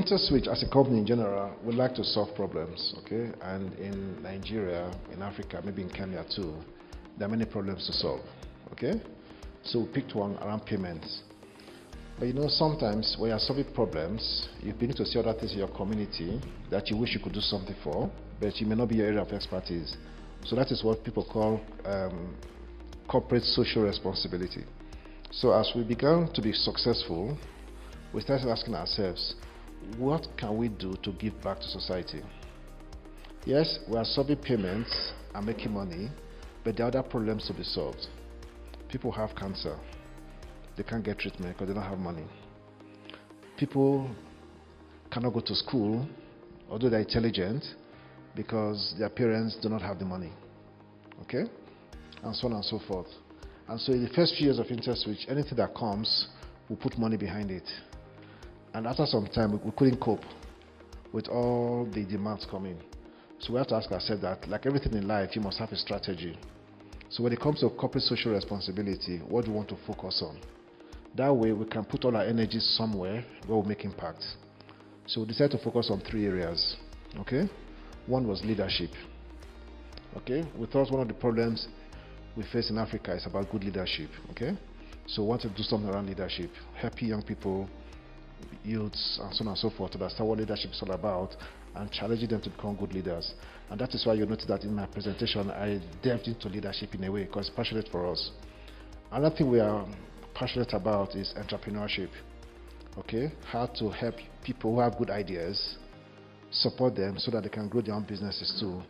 InterSwitch, as a company in general, would like to solve problems, okay? And in Nigeria, in Africa, maybe in Kenya too, there are many problems to solve, okay? So we picked one around payments. But you know, sometimes when you're solving problems, you begin to see other things in your community that you wish you could do something for, but you may not be your area of expertise. So that is what people call um, corporate social responsibility. So as we began to be successful, we started asking ourselves, what can we do to give back to society? Yes, we are solving payments and making money, but there are other problems to be solved. People have cancer. They can't get treatment because they don't have money. People cannot go to school, although they're intelligent, because their parents do not have the money. Okay? And so on and so forth. And so in the first few years of InterSwitch, anything that comes, we put money behind it. And after some time, we, couldn't cope with all the demands coming. So we have to ask ourselves that, like everything in life, you must have a strategy. So when it comes to corporate social responsibility, what do we want to focus on? That way, we can put all our energies somewhere where we make impact. So we decided to focus on three areas. Okay, one was leadership. Okay, we thought one of the problems we face in Africa is about good leadership. Okay, so we want to do something around leadership, helping young people youths and so on and so forth understand what leadership is all about and challenging them to become good leaders. And that is why you notice that in my presentation I delved into leadership in a way because it's passionate for us. Another thing we are passionate about is entrepreneurship. Okay, how to help people who have good ideas, support them so that they can grow their own businesses too